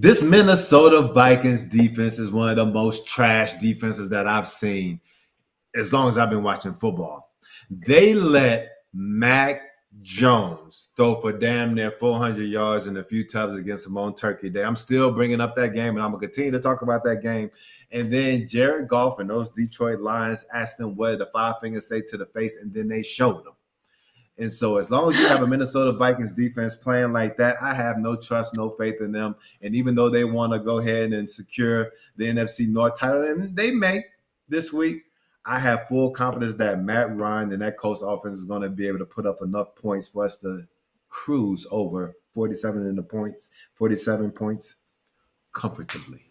This Minnesota Vikings defense is one of the most trash defenses that I've seen as long as I've been watching football. They let Mac Jones throw for damn near 400 yards and a few tubs against them on Turkey Day. I'm still bringing up that game, and I'm gonna continue to talk about that game. And then Jared Goff and those Detroit Lions asked them what the five fingers say to the face, and then they showed them. And so, as long as you have a Minnesota Vikings defense playing like that, I have no trust, no faith in them. And even though they want to go ahead and secure the NFC North title, and they may this week, I have full confidence that Matt Ryan and that Colts offense is going to be able to put up enough points for us to cruise over 47 in the points, 47 points comfortably.